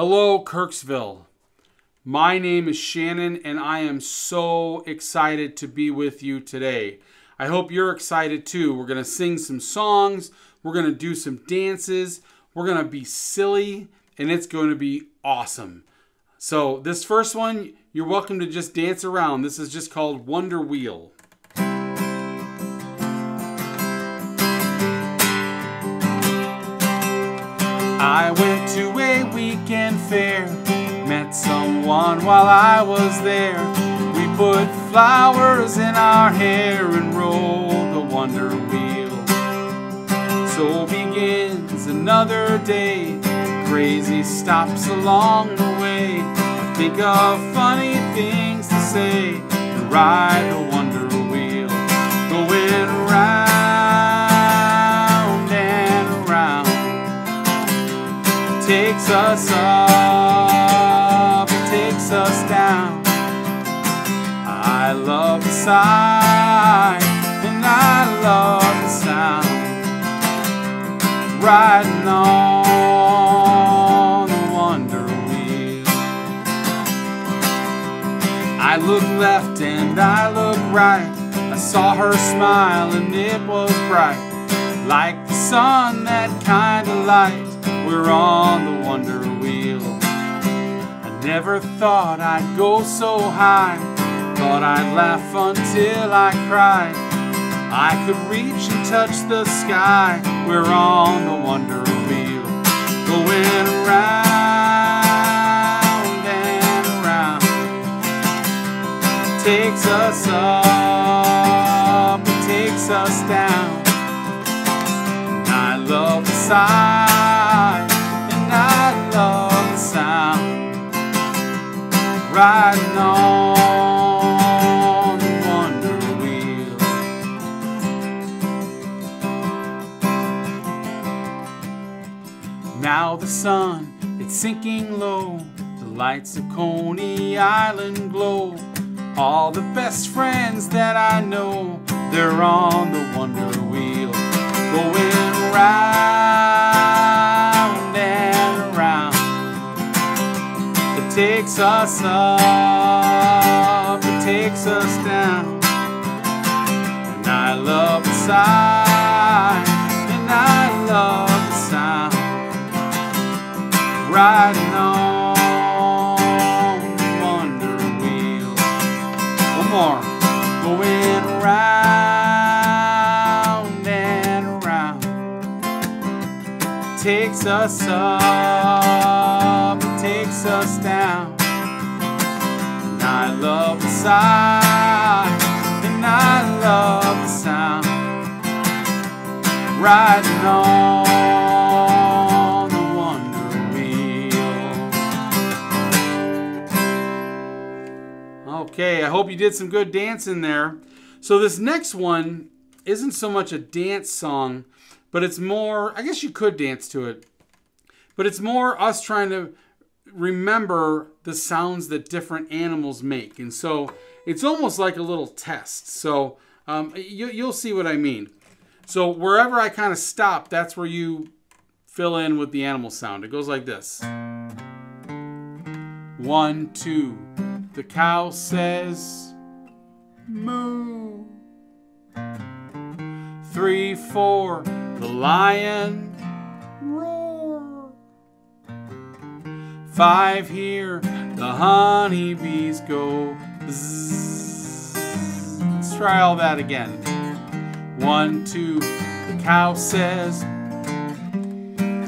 Hello, Kirksville. My name is Shannon, and I am so excited to be with you today. I hope you're excited too. We're going to sing some songs, we're going to do some dances, we're going to be silly, and it's going to be awesome. So, this first one, you're welcome to just dance around. This is just called Wonder Wheel. I went to a weekend fair, met someone while I was there. We put flowers in our hair and rolled the wonder wheel. So begins another day, crazy stops along the way. I Think of funny things to say and ride the wonder takes us up, takes us down. I love the sight and I love the sound. Riding on the wonder wheel. I look left and I look right. I saw her smile and it was bright. Like the sun, that kind of light. We're on the wonder wheel. I never thought I'd go so high. Thought I'd laugh until I cried. I could reach and touch the sky. We're on the wonder wheel. Going round and round. Takes us up, takes us down. I love the sight Riding on the wonder wheel. Now the sun, it's sinking low. The lights of Coney Island glow. All the best friends that I know, they're on the wonder wheel. Going round takes us up, it takes us down. And I love the sight, and I love the sound. Riding on the wonder wheel. One more. Going round and around. Takes us up, us down. And I love the and I love the sound. Riding on the wonder wheel. Okay, I hope you did some good dancing there. So this next one isn't so much a dance song, but it's more, I guess you could dance to it, but it's more us trying to remember the sounds that different animals make. And so it's almost like a little test. So um, you, you'll see what I mean. So wherever I kind of stop, that's where you fill in with the animal sound. It goes like this. One, two. The cow says moo. Three, four. The lion Five here. The honeybees go bzzz. Let's try all that again. One, two. The cow says.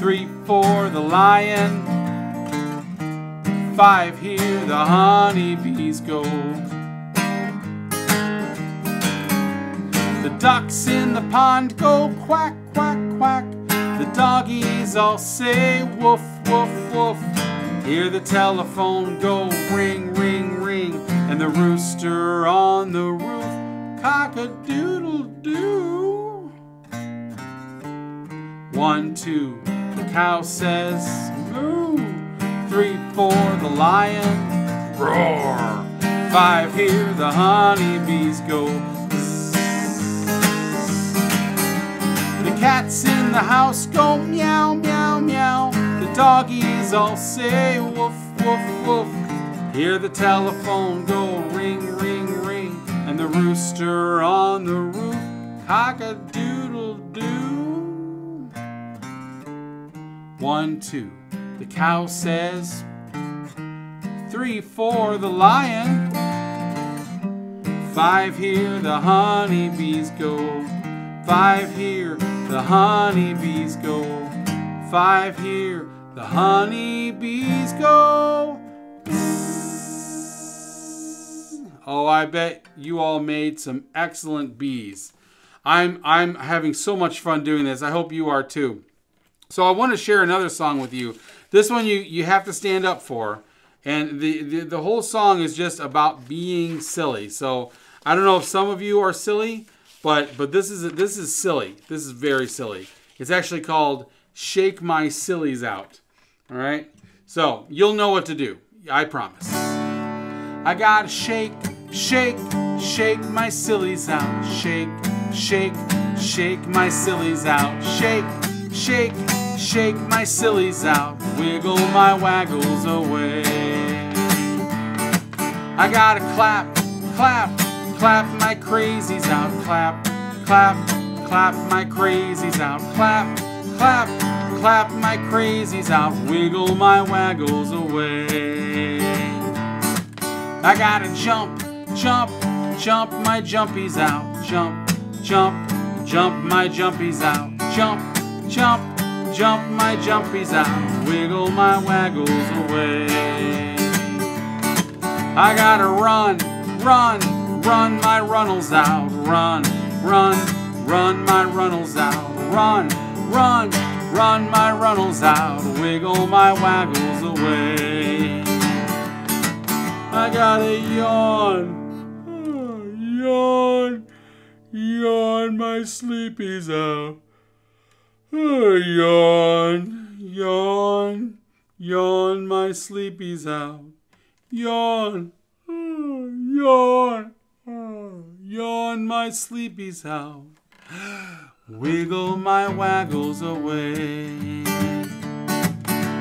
Three, four. The lion five here, the honeybees go. The ducks in the pond go quack, quack, quack. The doggies all say woof, woof, woof. Hear the telephone go ring, ring, ring. And the rooster on the roof cock a doodle doo. One, two, the cow says moo. Three, four, the lion roar. Five here, the honeybees go. The cats in the house go meow, meow, meow. Doggies all say woof, woof, woof. Hear the telephone go ring, ring, ring. And the rooster on the roof cock-a-doodle doo. One, two. The cow says three, four. The lion. Five here. The honeybees go. Five here. The honeybees go. Five here. The honeybees go. Oh, I bet you all made some excellent bees. I'm I'm having so much fun doing this. I hope you are too. So I want to share another song with you. This one you you have to stand up for, and the the, the whole song is just about being silly. So I don't know if some of you are silly, but but this is this is silly. This is very silly. It's actually called "Shake My Sillies Out." All right. So you'll know what to do. I promise. I gotta shake, shake, shake my sillies out. Shake shake, shake my sillies out. Shake, shake, shake my sillies out. Wiggle my waggles away. I gotta clap, clap, clap my crazies out. Clap, clap, clap my crazies out. Clap, clap, clap my crazies out. Wiggle my waggles away. I gotta jump, jump, jump my jumpies out. Jump, Jump, jump my jumpies out. Jump, jump, jump my jumpies out. Wiggle my waggles away. I gotta run, run, run my runnels out. Run, run, run my runnels out. Run, run, run my runnels out. Wiggle my waggles away. I got a yawn, yawn. Yawn, my sleepies out. Oh, yawn, yawn, yawn, my sleepies out. Yawn, oh, yawn, oh, yawn, my sleepies out. Wiggle my waggles away.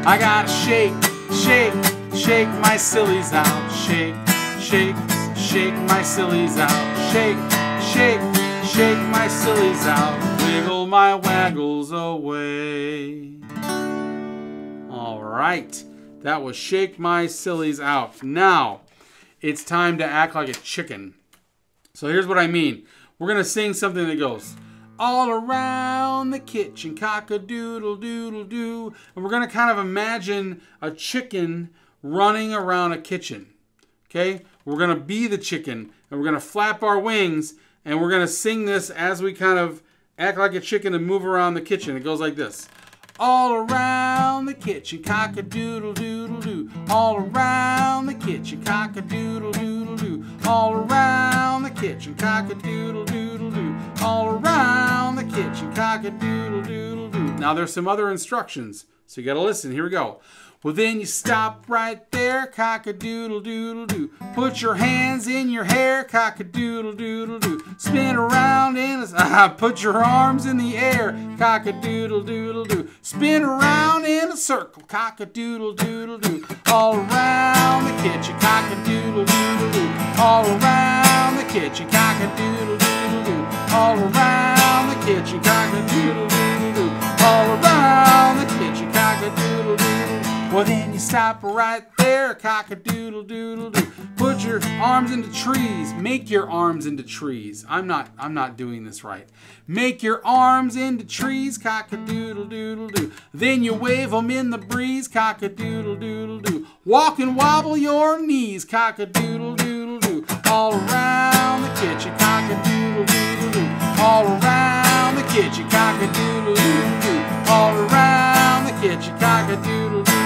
I gotta shake, shake, shake my sillies out. Shake, shake, shake my sillies out. Shake, shake, Shake my sillies out, wiggle my waggles away. All right, that was Shake My Sillies Out. Now, it's time to act like a chicken. So here's what I mean. We're to sing something that goes, all around the kitchen, cock-a-doodle doodle doo. And we're going to kind of imagine a chicken running around a kitchen. Okay? We're going to be the chicken and we're going to flap our wings and we're going to sing this as we kind of act like a chicken and move around the kitchen. It goes like this. All around the kitchen, cock-a-doodle doodle doo. All around the kitchen, cock-a-doodle doodle doo. All around the kitchen, cock-a-doodle doodle doo. All around the kitchen, cock-a-doodle doodle doo. Now there's some other instructions, so you got to listen. Here we go. Well, then you stop right there, cock a doodle doodle doo. Put your hands in your hair, cock a doodle doodle doo. Spin around in a, uh, put your arms in the air, cock a doodle doodle doo. Spin around in a circle, cock a doodle doodle doo. All around the kitchen, cock a doodle doodle doo. All around the kitchen, cock a doodle doodle doo. All around the kitchen, cock a doodle doodle doo. All around the kitchen, cock a doodle doodle well, then you stop right there, cock-a-doodle doodle doo. Put your arms into trees. Make your arms into trees. I'm not I'm not doing this right. Make your arms into trees, cock-a-doodle doodle doo. Then you wave them in the breeze, cock-a-doodle doodle doo. Walk and wobble your knees, cock-a-doodle doodle doo. All around the kitchen, cock-a-doodle doodle doo. All around the kitchen, cock-a-doodle doodle doo. All around the kitchen, cock-a-doodle doodle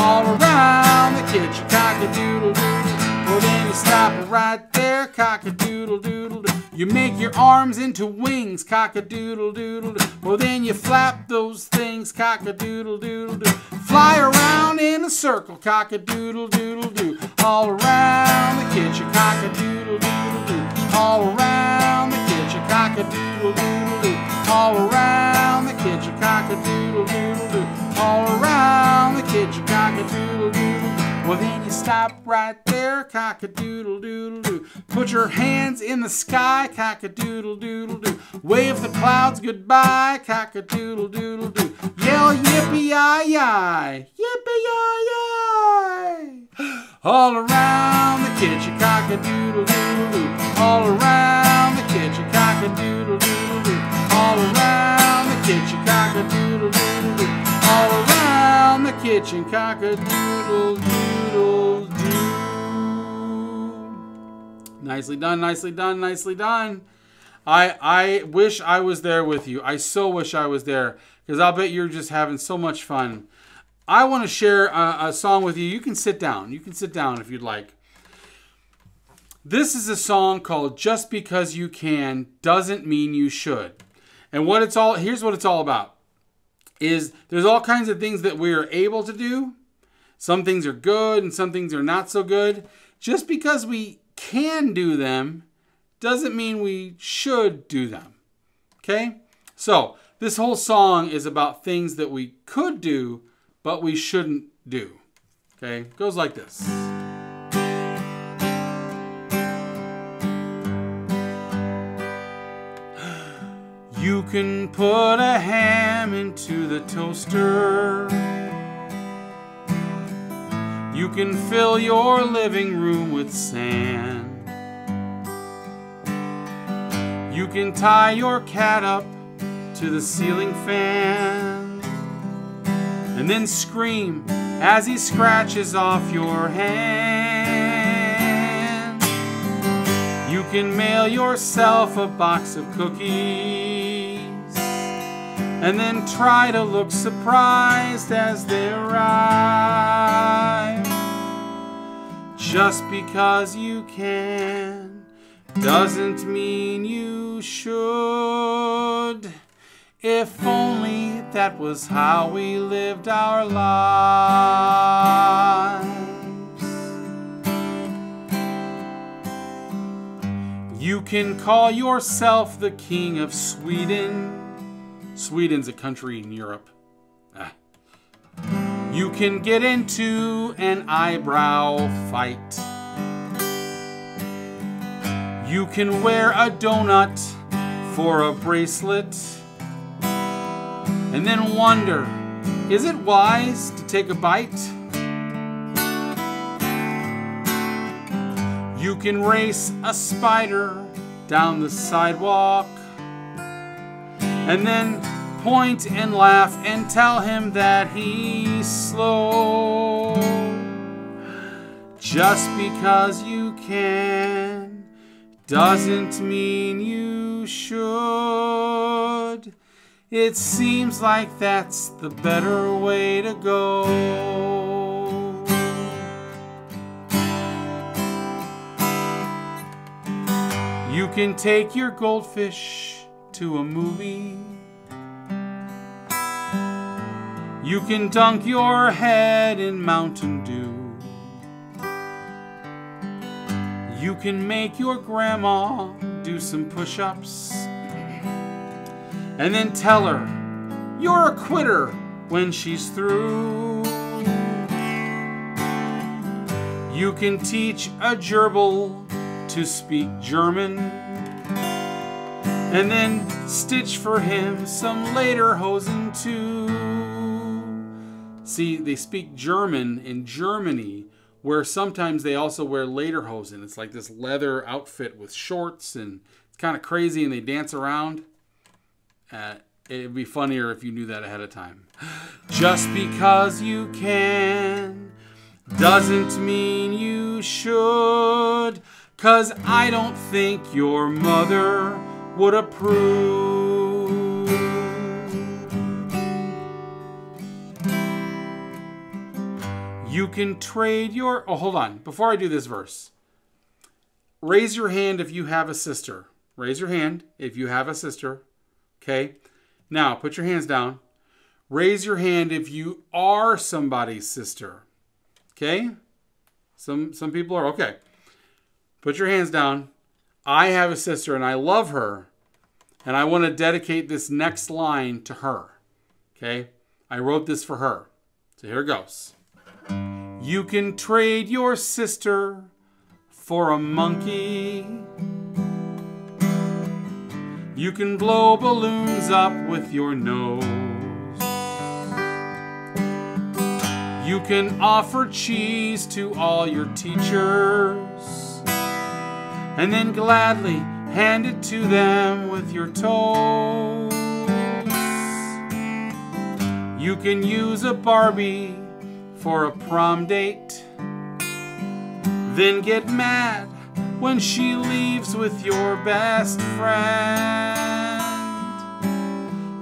all around the kitchen, cock-a-doodle doodle. Well, then you stop right there, cock-a-doodle doodle doo. You make your arms into wings, cock-a-doodle doodle doo. Well, then you flap those things, cock-a-doodle doodle doo. Fly around in a circle, cock-a-doodle doodle doo. All around the kitchen, cock-a-doodle doodle doo. All around the kitchen, cock-a-doodle doodle doo. All around the kitchen, cock-a-doodle doodle doo all around the kitchen, cock-a-doodle doodle. doo. Well, then you stop right there, cock-a-doodle doodle doo. Put your hands in the sky, cock-a-doodle doodle doo. Wave the clouds goodbye, cock-a-doodle doodle doo. Yell yippee-yi-yi, yippee-yi-yi. All around the kitchen, cock-a-doodle doodle doo. All around kitchen, cock-a-doodle doodle doo. All around the kitchen, cock-a-doodle doodle doo. All around the kitchen, cock-a-doodle doodle doo. Nicely done, nicely done, nicely done. I I wish I was there with you. I so wish I was there because I'll bet you're just having so much fun. I want to share a, a song with you. You can sit down. You can sit down if you'd like. This is a song called Just Because You Can Doesn't Mean You Should. And what it's all here's what it's all about. Is there's all kinds of things that we are able to do. Some things are good and some things are not so good. Just because we can do them doesn't mean we should do them. Okay? So, this whole song is about things that we could do, but we shouldn't do. Okay? Goes like this. You can put a ham into the toaster. You can fill your living room with sand. You can tie your cat up to the ceiling fan and then scream as he scratches off your hand. You can mail yourself a box of cookies and then try to look surprised as they arrive. Just because you can doesn't mean you should. If only that was how we lived our lives. You can call yourself the king of Sweden. Sweden's a country in Europe. Ah. You can get into an eyebrow fight. You can wear a donut for a bracelet and then wonder is it wise to take a bite? You can race a spider down the sidewalk and then point and laugh and tell him that he's slow. Just because you can doesn't mean you should. It seems like that's the better way to go. You can take your goldfish to a movie. You can dunk your head in Mountain Dew. You can make your grandma do some push ups and then tell her you're a quitter when she's through. You can teach a gerbil to speak German and then stitch for him some lederhosen too. See, they speak German in Germany, where sometimes they also wear lederhosen. It's like this leather outfit with shorts, and it's kind of crazy, and they dance around. Uh, it'd be funnier if you knew that ahead of time. Just because you can doesn't mean you should, cause I don't think your mother would approve. You can trade your. Oh, hold on. Before I do this verse, raise your hand if you have a sister. Raise your hand if you have a sister. Okay. Now put your hands down. Raise your hand if you are somebody's sister. Okay. Some some people are okay. Put your hands down. I have a sister and I love her, and I want to dedicate this next line to her. Okay. I wrote this for her. So here it goes. You can trade your sister for a monkey. You can blow balloons up with your nose. You can offer cheese to all your teachers and then gladly hand it to them with your toes. You can use a Barbie for a prom date, then get mad when she leaves with your best friend.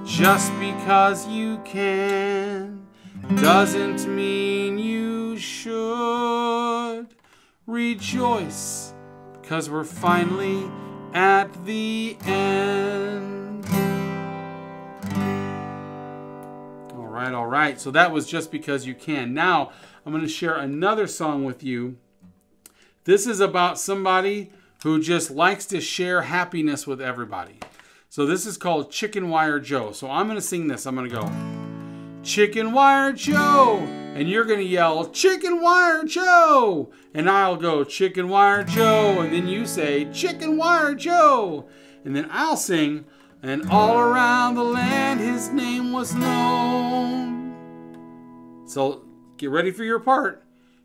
Just because you can doesn't mean you should rejoice because we're finally at the end. All right, all right. So that was just because you can. Now I'm going to share another song with you this is about somebody who just likes to share happiness with everybody. So this is called Chicken Wire Joe. So I'm going to sing this. I'm going to go, Chicken Wire Joe. And you're going to yell, Chicken Wire Joe. And I'll go, Chicken Wire Joe. And then you say, Chicken Wire Joe. And then I'll sing, and all around the land his name was known. So get ready for your part.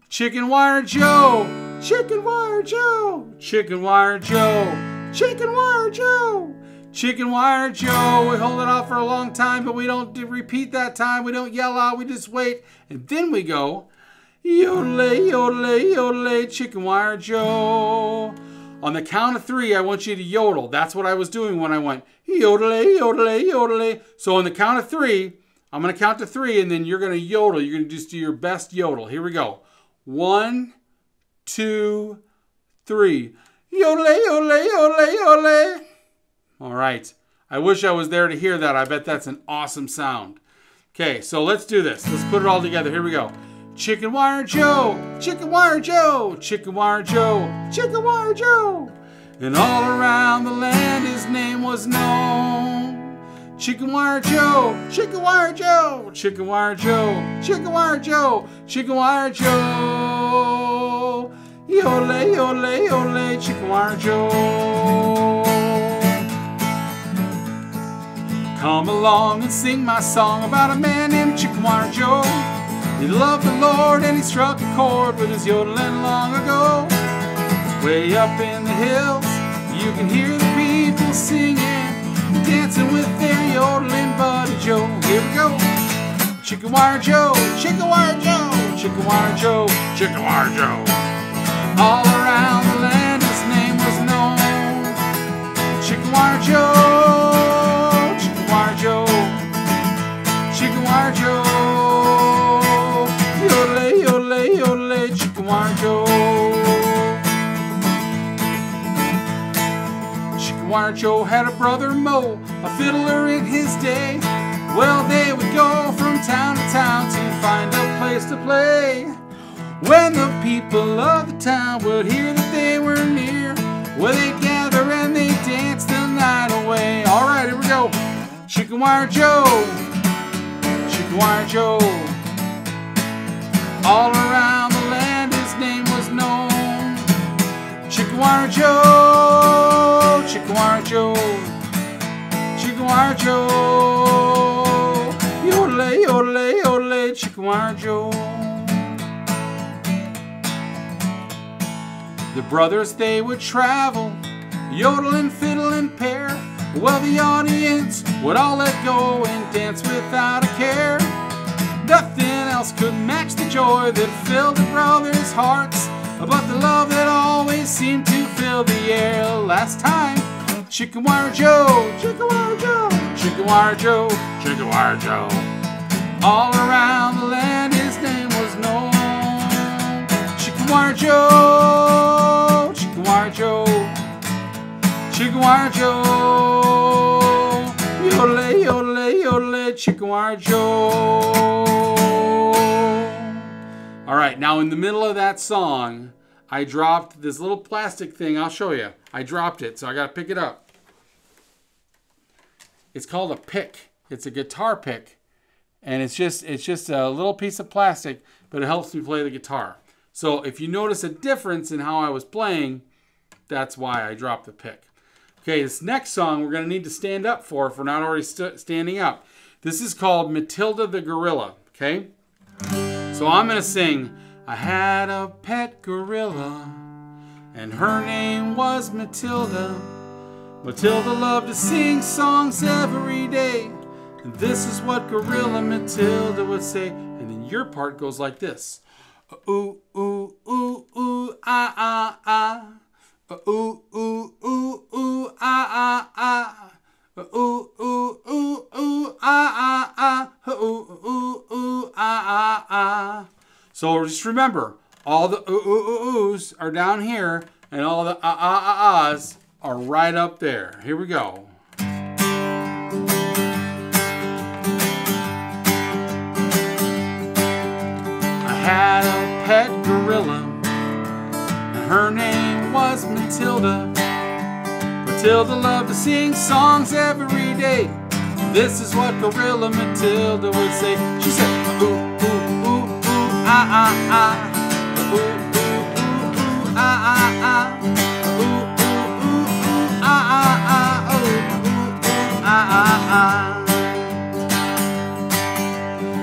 Chicken Wire Joe. Chicken Wire Joe, Chicken Wire Joe, Chicken Wire Joe, Chicken Wire Joe. We hold it off for a long time, but we don't repeat that time. We don't yell out, we just wait. And then we go, Yodelay, yodelay, yodelay, Chicken Wire Joe. On the count of three, I want you to yodel. That's what I was doing when I went yodelay, yodelay, yodelay. So on the count of three, I'm going to count to three, and then you're going to yodel. You're going to just do your best yodel. Here we go. One, two, three. Yodele, yodele, yodele, yodele. All right. I wish I was there to hear that. I bet that's an awesome sound. Okay, so let's do this. Let's put it all together. Here we go. Chicken Wire Joe, Chicken Wire Joe, Chicken Wire Joe, Chicken Wire Joe. And all around the land his name was known. Chicken Wire Joe, Chicken Wire Joe, Chicken Wire Joe, Chicken Wire Joe, Chicken Wire Joe. Yole, yole, yole, Chicken Wire Joe. Come along and sing my song about a man named Chicken Wire Joe. He loved the Lord and he struck a chord with his yodeling long ago. Way up in the hills, you can hear the people singing, dancing with their yodeling buddy Joe. Here we go. Chicken Wire Joe, Chicken Wire Joe, Chicken Wire Joe, Chicken Wire Joe. All around the land his name was known. Chicken Wire Joe, Wire Joe had a brother Mo, a fiddler in his day. Well, they would go from town to town to find a place to play. When the people of the town would hear that they were near, well, they'd gather and they'd dance the night away. All right, here we go. Chicken Wire Joe, Chicken Wire Joe. All around the land his name was known. Chicken Wire Joe, Yodelay, yodelay, yodelay, Chicken Wire Joe. The brothers, they would travel, yodel and fiddle and pair. Well, the audience would all let go and dance without a care. Nothing else could match the joy that filled the brothers' hearts, but the love that always seemed to fill the air. Last time, Chicken Wire Joe, Chicken Wire Joe, Chicken Wire Joe, Chicken Wire Joe. All around the land, his name was known. Chicken Wire Joe, Chicken Wire Joe, Chicken Wire Joe. Yodele, yodele, yodele, Chicken Wire Joe. All right, now in the middle of that song, I dropped this little plastic thing. I'll show you. I dropped it, so I got to pick it up. It's called a pick. It's a guitar pick. and it's just it's just a little piece of plastic, but it helps me play the guitar. So if you notice a difference in how I was playing, that's why I dropped the pick. Okay, this next song we're going to need to stand up for if we're not already st standing up. This is called Matilda the Gorilla, okay? So I'm going to sing, I had a pet gorilla, and her name was Matilda. Matilda loved to sing songs every day. And this is what Gorilla Matilda would say. And then your part goes like this. Ooh, ooh, ooh, ooh, ah, ah, ah. Ooh, ooh, ooh, ooh, ah, ah, ah. Ooh, ooh, ooh, ooh, ah, ah, ah. Ooh, ooh, ooh, ah, ah, ah. So just remember, all the ooh, ooh, ooh, oohs are down here, and all the ah, ah, ah, ahs are right up there. Here we go. I had a pet gorilla, and her name was Matilda. Matilda loved to sing songs every day. This is what Gorilla Matilda would say. She said, ooh, ooh, ooh, ooh, ah, ah, ah. Ooh, ooh, ooh, ooh, ah, ah, ah. Ah.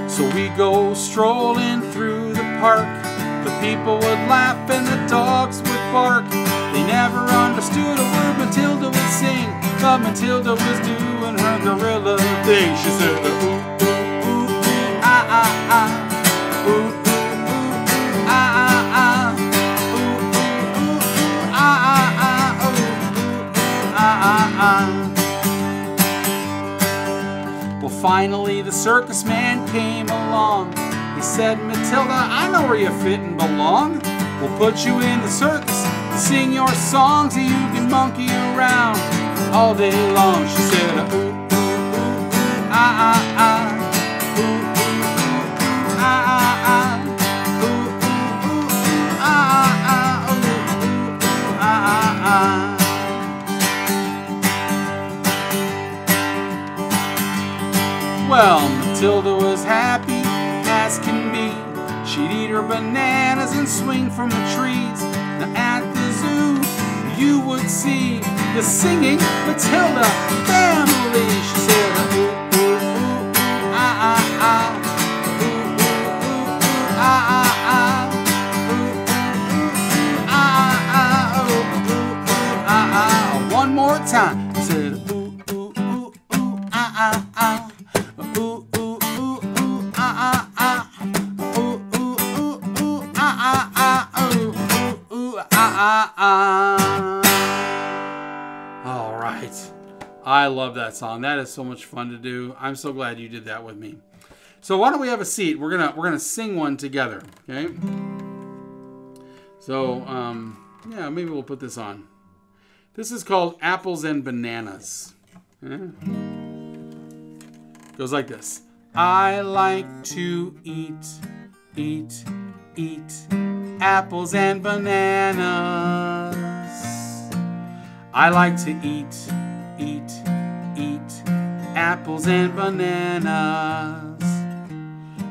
So we go strolling through the park. The people would laugh and the dogs would bark. They never understood a word Matilda would sing, but Matilda was doing her gorilla thing. She said, ooh, ooh, ooh, ooh, ah, ah, ah. Ooh, ooh, ooh, ah, ah, ah. Ooh, ooh, ooh, ah, ah, ah. Ooh, ooh, ooh, ah, ah, ah. Finally the circus man came along. He said, Matilda, I know where you fit and belong. We'll put you in the circus sing your songs and you can monkey around all day long. She said, bananas and swing from the trees. Now at the zoo, you would see the singing Matilda family. Song. That is so much fun to do. I'm so glad you did that with me. So why don't we have a seat? We're gonna we're gonna sing one together. Okay. So um, yeah, maybe we'll put this on. This is called Apples and Bananas. Yeah. Goes like this. I like to eat, eat, eat apples and bananas. I like to eat, apples and bananas.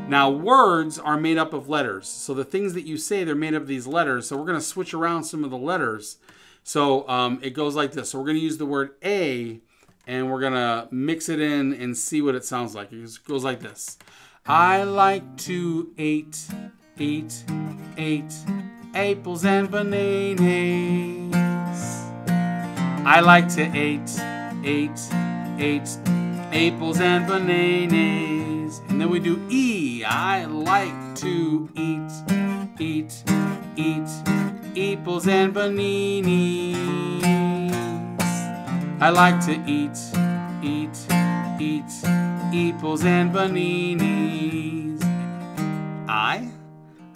Now, words are made up of letters. So the things that you say, they're made up of these letters. So we're going to switch around some of the letters. So um, it goes like this. So we're going to use the word A and we're going to mix it in and see what it sounds like. It goes like this. I like to eat, eat, eat apples and bananas. I like to eat, eat, eat apples and bananas. And then we do E. I like to eat, eat, eat apples and bananas. I like to eat, eat, eat apples and bananas. I,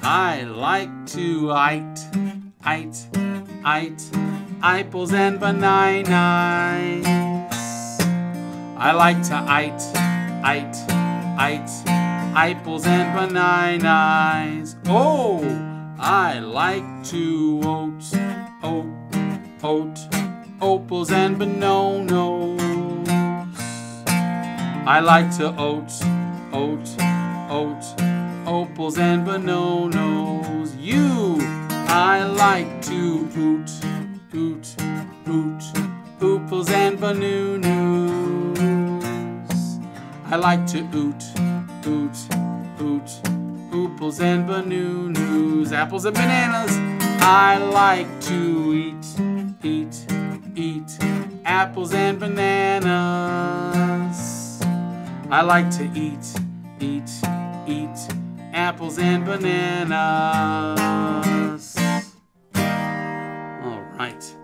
I like to eat, eat, eat apples and bananas. I like to eat, eat, eat apples and bananas. Oh, I like to oat, oat, oat, opals and bananas. I like to oat, oat, ooples and bononos. You, I like to hoot, hoot, hoot, ooples and bononos. I like to oot, oot, oot, ooples and bononos. Apples and bananas. I like to eat, eat, eat apples and bananas. I like to eat, eat, eat apples and bananas. All right.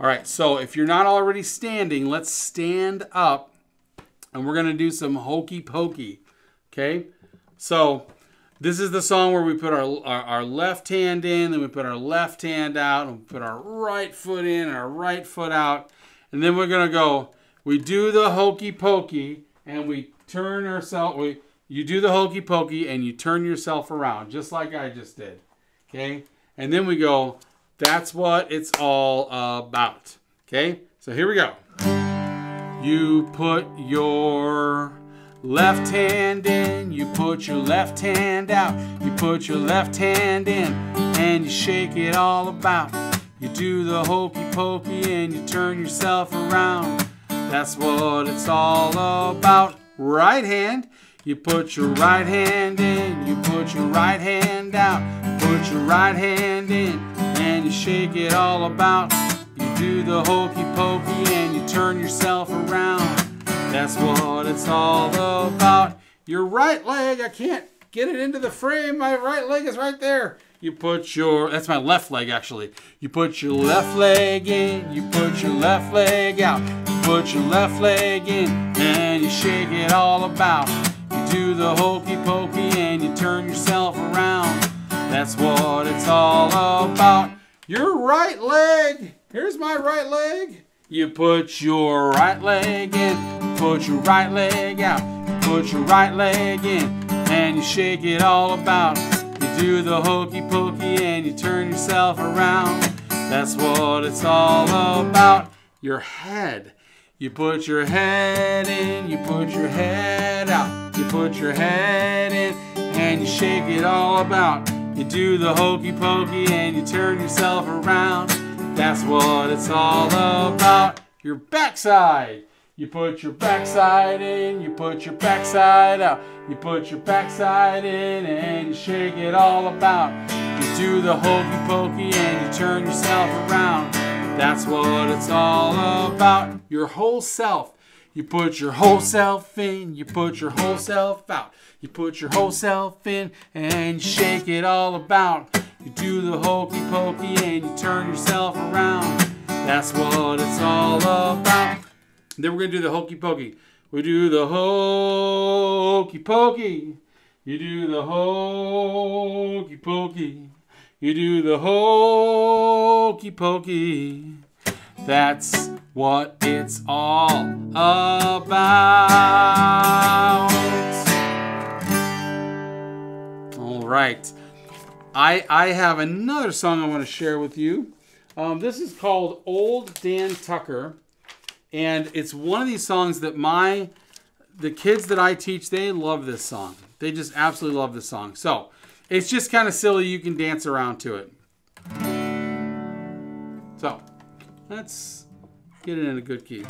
All right, so if you're not already standing, let's stand up and we're going to do some hokey pokey. Okay? So this is the song where we put our, our, our, left hand in, then we put our left hand out, and put our right foot in our right foot out. And then we're going to go, we do the hokey pokey, and we turn ourselves, we, you do the hokey pokey, and you turn yourself around, just like I just did. Okay? And then we go, that's what it's all about. Okay? So here we go. You put your left hand in, you put your left hand out, you put your left hand in, and you shake it all about. You do the hokey pokey and you turn yourself around. That's what it's all about. Right hand, you put your right hand in, you put your right hand out, put your right hand in, and you shake it all about. You do the hokey pokey and you turn yourself around. That's what it's all about. Your right leg, I can't get it into the frame. My right leg is right there. You put your, that's my left leg actually. You put your left leg in, you put your left leg out. You put your left leg in and you shake it all about. You do the hokey pokey and you turn yourself around. That's what it's all about. Your right leg, here's my right leg. You put your right leg in, put your right leg out. Put your right leg in and you shake it all about You do the hokey pokey and you turn yourself around. That's what it's all about. Your head. You put your head in, you put your head out. You put your head in and you shake it all about. You do the hokey pokey and you turn yourself around. That's what it's all about. Your backside. You put your backside in, you put your backside out. You put your backside in and you shake it all about. You do the hokey pokey and you turn yourself around. That's what it's all about. Your whole self. You put your whole self in, you put your whole self out. You put your whole self in and shake it all about. You do the hokey pokey and you turn yourself around. That's what it's all about. Then we're going to do the hokey pokey. We do the hokey pokey. You do the hokey pokey. You do the hokey pokey. That's what it's all about. All right. I, I have another song I want to share with you. Um, this is called Old Dan Tucker and it's one of these songs that my the kids that I teach they love this song. They just absolutely love this song. So it's just kind of silly. You can dance around to it. So let's get it in a good key.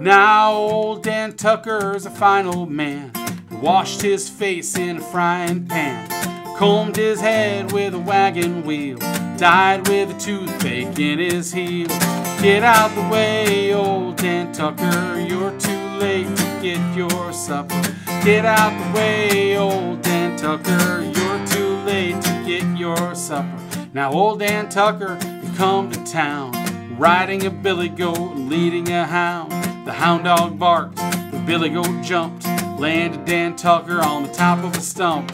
Now old Dan Tucker's a fine old man. He washed his face in a frying pan, combed his head with a wagon wheel, died with a toothpick in his heel. Get out the way, old Dan Tucker, you're too late to get your supper. Get out the way, old Dan Tucker, you're too late to get your supper. Now old Dan Tucker, he come to town, riding a billy goat and leading a hound. The hound dog barked, the billy goat jumped, landed Dan Tucker on the top of a stump.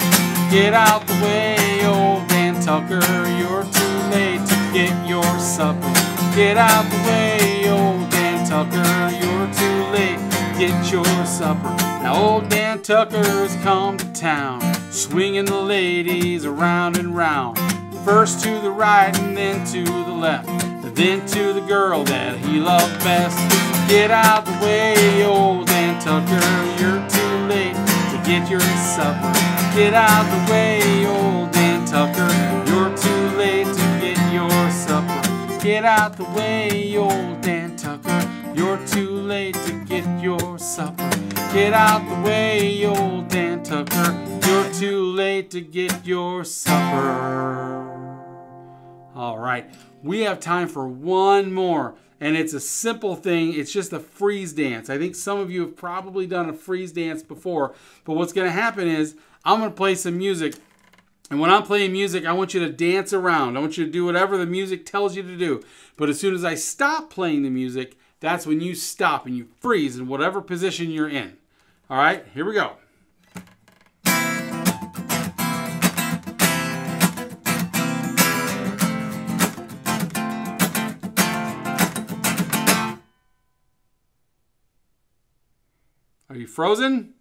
Get out the way, old Dan Tucker, you're too late to get your supper. Get out the way, old Dan Tucker, you're too late. to Get your supper. Now old Dan Tucker's come to town, swinging the ladies around and round. First to the right and then to the left, and then to the girl that he loved best. Get out the way, old Dan Tucker, you're too late get your supper. Get out the way, old Dan Tucker. You're too late to get your supper. Get out the way, old Dan Tucker. You're too late to get your supper. Get out the way, old Dan Tucker. You're too late to get your supper. All right, we have time for one more, and it's a simple thing. It's just a freeze dance. I think some of you have probably done a freeze dance before, but what's going to happen is I'm going to play some music, and when I'm playing music, I want you to dance around. I want you to do whatever the music tells you to do. But as soon as I stop playing the music, that's when you stop and you freeze in whatever position you're in. All right, here we go. Are you frozen?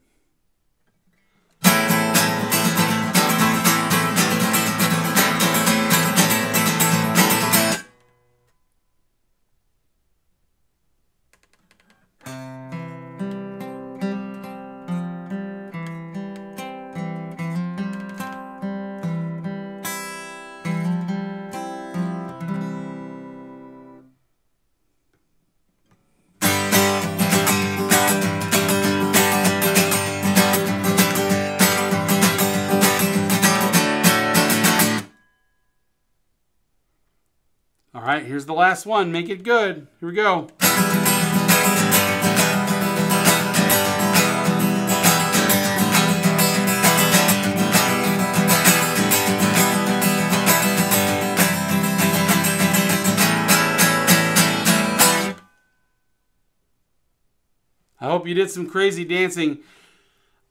Right, here's the last one. Make it good. Here we go. I hope you did some crazy dancing.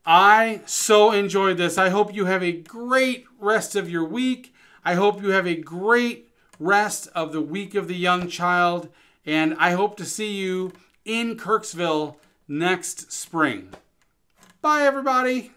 I so enjoyed this. I hope you have a great rest of your week. I hope you have a great rest of the week of the young child. And I hope to see you in Kirksville next spring. Bye, everybody.